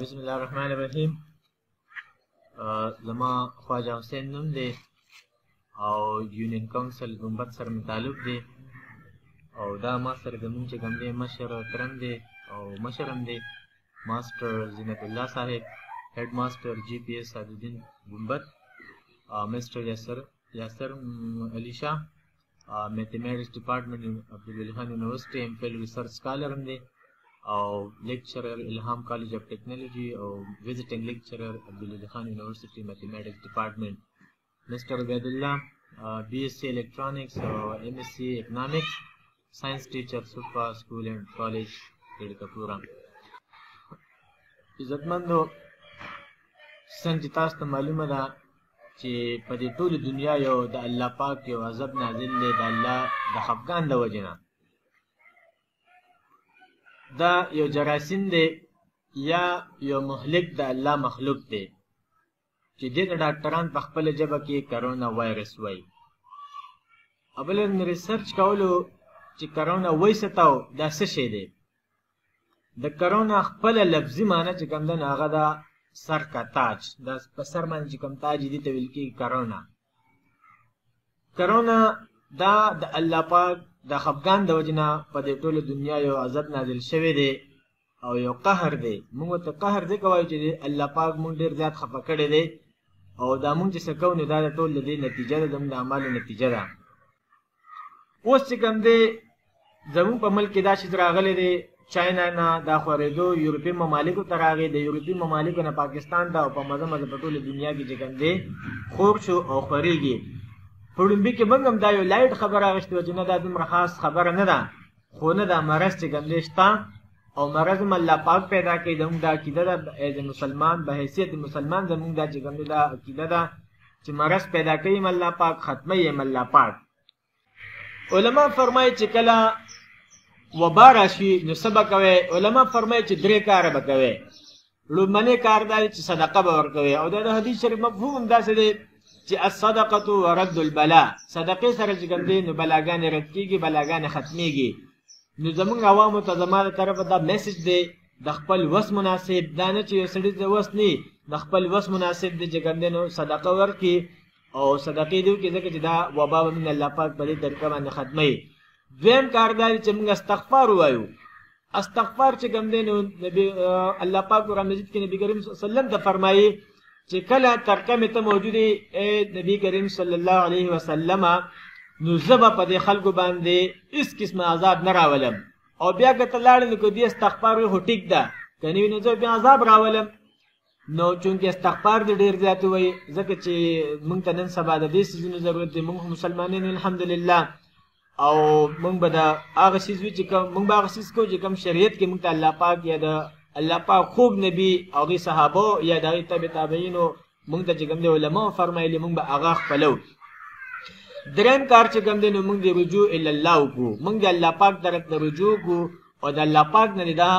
بسم الله الرحمن الرحیم زما خواجه حسین نوم دی او یونین کونسل ګمبت سره مې تعلق دی او دا ما سره زمونږ چې کوم دی مشر کرم دی او مشر هم دی ماسټر زینت الله صاحب هډ ماسټر جی پی ایس سعدالدین ګمبت مسټر یاسر یاسر علی شاه میتھمیٹکس ډپارټمنټ عبدالولی خان یونیورسټي ایم فیل ریسرچ سکالر هم دی او لیکچرر الهام کالج اف ټیکنالوژي او وزټینګ لیکچرر عبدالولی خان یونیورسټي میتھمیټکس ډپارټمنټ مسټر عبید الله بی ایس سی الیکټرانکس او ایم ایس سی اکنامکس ساينس ټیچر سوپا سکول اینڈ کالج ګړکپورا عزتمندو څنګه تاسو ته معلومه ده چې په دې ټول دنیا یو د الله پاک یو غضب نازل دی د الله د خفقان د وجنه دا یو جراثیم دی یا یو مهلک د الله مخلوق دی چې دې ډاکټران په خپل جبه کې کرونا وایرس وایي ابل ریسرچ کولو چې کرونا وایي ستاو دا څه شی دی د کرونا خپل لفظي معنی چې کوم ده هغه ده سر کا تاج د په سر باندې چې کوم تاج دي ته ویل کېږي کرونا کرونا دا د الله پاک د خفګان د وجنه په دې ټوله دنیا یو عذاب نازل شوی دی او یو قهر دی موږ ته قهر دی کوي چې الله پاک موږ ډیر زیات خفه کړی دی او دا موږ چې سکو نه دا ټول د دې نتیجه ده د عمل نتیجه ده اوس چې کوم دی زموږ په ملک کې دا شي راغلی دی چاینا نه دا خورېدو یورپي ممالکو ته راغی د یورپي ممالکو نه پاکستان ته او په مزه مزه په ټوله دنیا کې چې کوم دی خور شو او خورېږي په لومبي کې موږ هم دا یو لایټ خبره اخیستې وه چې نه دا دومره خاص خبره نه ده خو نه دا مرض چې کوم دی شته او مرض هم الله پاک پیدا کوي زموږ دا عقیده ده ایز مسلمان به حیثیت مسلمان زموږ دا چې کوم دی دا عقیده ده چې مرض پیدا کوي الله پاک ختمه یې الله پاک علما فرمایي چې کله وبا راشي نو سبا کوي علما فرمایي چې درې کار به کوي لومنې کار دا چې صدقه به ورکوي او دا د حدیث شریف مفهوم هم داسې دی چې الصدقه ورد البلا صدقه سره چې کوم دی نو بلاګانې رد کیږي بلاګانې ختميږي نو زمونږ عوامو ته زموږ طرف دا میسج دی د خپل وس مناسب دا نه چې یو سړي ته وس نه د خپل وس مناسب دی چې کوم دی نو صدقه ورکړي او صدقې دی وکړي ځکه چې دا وبا به موږ الله پاک په دې طریقه باندې ختموي دویم کار دا دی چې موږ استغفار ووایو استغفار چې کوم دی نو نبی الله پاک قرآن مجید کې نبی کریم صلی الله علیه وسلم ته فرمایي چې کله ترکه مې ته موجودې اے نبی کریم صلی الله علیه وسلم نو زه به په دې خلکو باندې هیڅ قسمه عذاب نه راولم او بیا که ته لاړې نو که دې استغفار وي خو ټیک ده که نه وي نو زه بیا عذاب راولم نو چونکې استغفار دې ډېر زیات وایي ځکه چې موږ ته نن سبا د دې څیزونو ضرورت دی موږ مسلمانان الحمدلله او موږ به د هغه څیز وي چې کوم موږ به هغه څیز کوو چې کوم شریعت کې موږ ته الله پاک یا د الله پاک خوږ نبي هغې صحابه یا د هغې تبع تابعینو مونږ ته چې کوم دی علما فرمایلی مونږ به هغه خپلو دریم کار چې کوم دی نو مونږ دی رجوع الی الله وکړو مونږ د الله پاک طرف نه رجوع کو او د الله پاک نه دا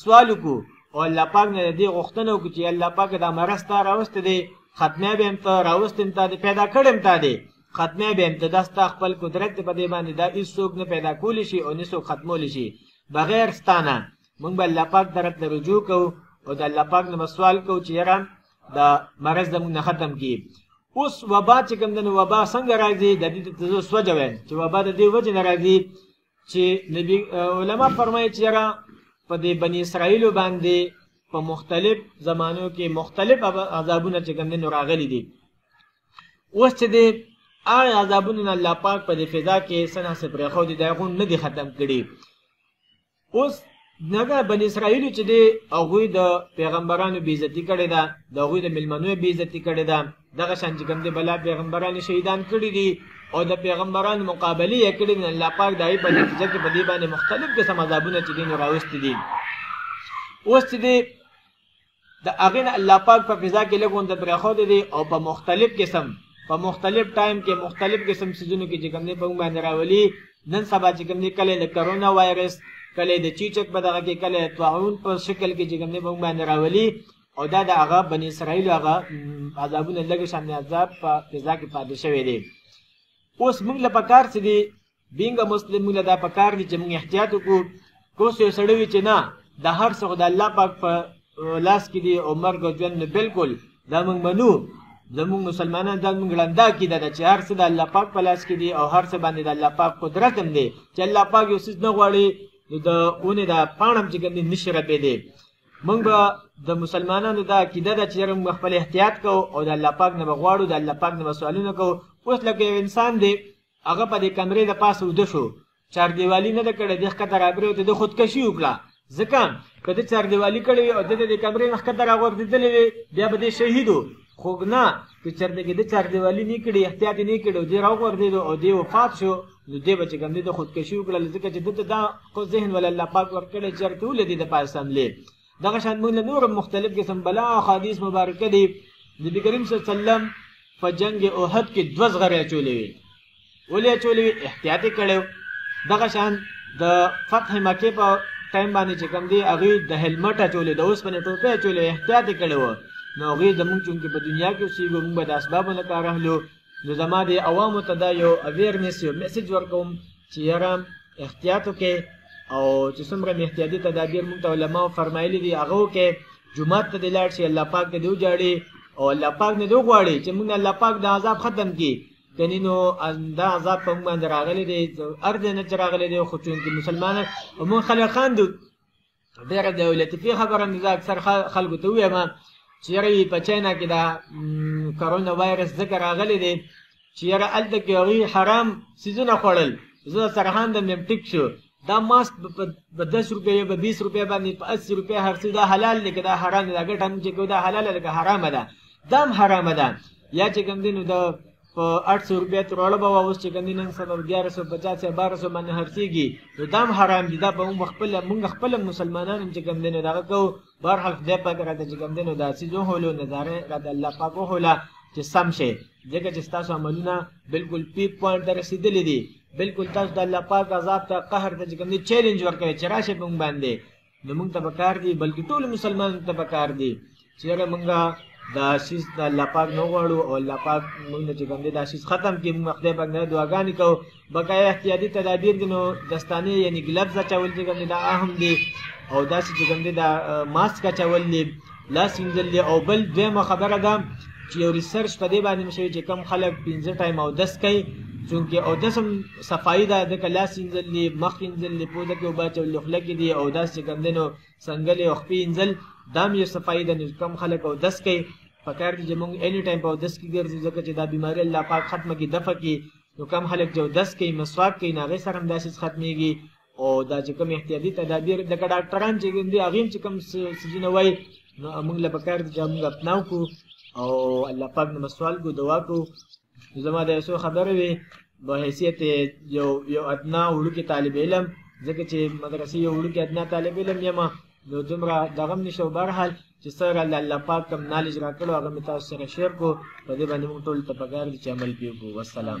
سوال کو او الله پاک نه دی غوښتنه وکړي چې الله پاک دا مرسته راوست دی ختمه به انت راوست انت دی پیدا کړم تا دی ختمه به انت دستا خپل قدرت په دې باندې دا هیڅ څوک نه پیدا کول شي او نه څوک ختمول شي بغیر ستانه مونږ به الله پاک طرف نه رجوع کو او د الله پاک نه سوال کو چې یاره دا مرض د موږ نه ختم کی اوس وبا چې کوم د وبا څنګه راځي د دې ته زه سوجه وایم چې وبا د دې وجه نه راځي چې نبی علما فرمایي چې را په دې بنی اسرائیل باندې په مختلف زمانو کې مختلف عذابونه چې کوم د راغلي دي اوس چې د هغه عذابونه الله پاک په دې فضا کې سنا سره خو دې دغه نه دي ختم کړي اوس دغه بن اسرائیل چې دی هغه د پیغمبرانو بیزتی کړي ده د هغه د ملمنو بیزتی کړي ده دغه شان چې کوم دی بلا پیغمبران شهیدان کړي دي او د پیغمبران مقابله یې کړي نه الله پاک دای په نتیجه کې په دې باندې مختلف قسم عذابونه چې دین راوستي دي اوس چې دی د هغې نه الله پاک په فضا کې لږ غونډه پرېښودې دی او په مختلف قسم په مختلف ټایم کې مختلف قسم څیزونو کې چې کوم دی په موږ باندې راولي نن سبا چې کوم دی کله د کرونا وایرس کله د چیچک په دغه کې کله طاعون په شکل کې چې کوم دی په موږ باندې راولي او دا د هغه بنی اسرائیل هغه عذابونه لږ شان عذاب په فضا کې پاتې شوی دی اوس موږ له پکار څه دی بینګ مسلم موږ دا په کار دي چې موږ احتیاط وکړو کوس یو سړی وي چې نه د هر څه د الله پاک په لاس کې دی او مرګ او ژوند بالکل دا موږ منو زموږ مسلمانان دا موږ لندا کیده دا چې هر څه د الله پاک په لاس کې دی او هر څه باندې د الله پاک قدرت هم دی چې الله پاک یو څه نه غواړي نو د اونې دا پاڼم چې ګندې نشي رپې دی موږ به د مسلمانانو دا عقیده ده چې موږ خپل احتیاط کوو او د الله پاک نه بغواړو د الله پاک نه سوالونه کوو اوس لکه انسان دی هغه په دې کمرې د پاسه وده شو چاردیوالي نه ده کړې د ښکته رابرېوت د خودکشي وکړه ځکه که د چاردیوالي کړې وي او د د کمرې نه ښکته راغورځېدلې وي بیا به دې شهید و خو نه که چېرته کې د چاردیوالي نه کړي احتیاط یې نه کړي او دې راوغورځېدو او دې وفات شو نو دې به چې کوم دې د خودکشي وکړله ځکه چې ده ته دا ذهن ولا الله پاک ورکړی چېرته ولدې د پاکستان لې دغه شان موږ له نور مختلف قسم بلا او حدیث مبارکه دي نبی کریم صلی الله علیه وسلم په جنگ احد کې دوه زغرې اچولې وي ولې اچولې وي احتیاط یې کړی دغه شان د فتح مکې په ټایم باندې چې کوم دی هغوی د هیلمټ اچولې د اوسپنې ټوپۍ اچولې احتیاط یې کړی و نو هغوی زمونږ چونکې په دنیا کې اوسېږو موږ به د اسبابو نه کار اخلو نو زما د عوامو ته دا یو اویرنس یو میسج ورکوم چې یاره احتیاط وکړئ او چې څومره مې احتیاطي تدابیر موږ ته علماو فرمایلي دي هغه وکړئ جومات ته دې لاړ شي الله پاک دې وجاړي او الله پاک نه دې وغواړي چې موږ الله پاک د عذاب ختم کړي کنی نو دا عذاب په موږ باندې راغلی دی ارزه نه چې راغلی دی خو چونکې مسلمانان موږ خلک خاندو ډېره د لطیفې خبره مې زه اکثر خلکو ته ووایم چې یاره یې په چاینا کې دا کرونا وایرس ځکه راغلی دی چې یاره هلته کې هغوی حرام څیزونه خوړل زه سرحان د میم ټیک شو دا ماسک په دس روپۍ یا په بیس روپۍ باندې په اسی روپۍ هر څه دا حلال دی که دا حرام دی دا ګټه موږ چې کوو دا حلاله ده که حرامه ده دا هم حرامه ده یا چې کوم دی نو د په 800 روپیا تروړه به اوس چې ګندې نن سبا 1150 یا 1200 باندې خرڅېږي نو دا هم حرام دي دا به هم خپل مونږ خپل مسلمانان چې ګندې نه دغه کو بهر حال خدای پاک راته چې ګندې نو دا سیزو هولو نظر راته الله پاک هولا چې سم شي ځکه چې تاسو عملونه بالکل پیپ پوینټ ته رسیدلې دي بالکل تاسو د الله پاک عذاب ته قهر ته چې ګندې چیلنج ورکړي چې راشه مونږ باندې نو موږ ته پکار دی بلکې ټول مسلمانانو ته پکار دی چې یاره موږ دا شیز د الله پاک نه غواړو او الله پاک موږ نه چې کوم دی دا شیز ختم کړي موږ خدای پاک نه دعاګانې کوو بقایه احتیاطي تدابیر دي نو دستانې یعنې ګلبز اچول چې کوم دی دا اهم دی او داسې چې کوم دی دا ماسک اچول دی لاس وینځل دی او بل دویمه خبره ده چې یو ریسرچ په دې باندې مشوي چې کم خلک پنځه ټایم او دس کوي چونکه او دس هم صفائی ده د لاس وینځل دی مخ وینځل دی پوزه کې وبا چول خلک دی او داس چې کندنو څنګه له خپې وینځل دام یو صفائی ده نو کم خلک او دس کوي پکار دي چې موږ اني ټایم په دس کې ګرځو ځکه چې دا بیماری الله پاک ختمه کې دفع کې نو کم خلک جو دس کوي مسواک کوي ناغه سره هم داسې ختميږي او دا چې کوم احتیاطي تدابیر د ډاکټران چې ګندي هغه چې کوم سجنه وای نو موږ له پکار دي چې موږ اپناو کو او الله پاک نو مسوال کو دعا کو زما د یو خبره وي به حیثیت یو یو ادنا وړوکی طالب علم ځکه چې مدرسې یو وړوکی ادنا طالب علم یم نو دومره دغه نشو برحال چې سره الله پاک کوم نالج راکړو هغه متاسو سره شیر کو په دې باندې موږ ټول ته پکار دي چې عمل پیو والسلام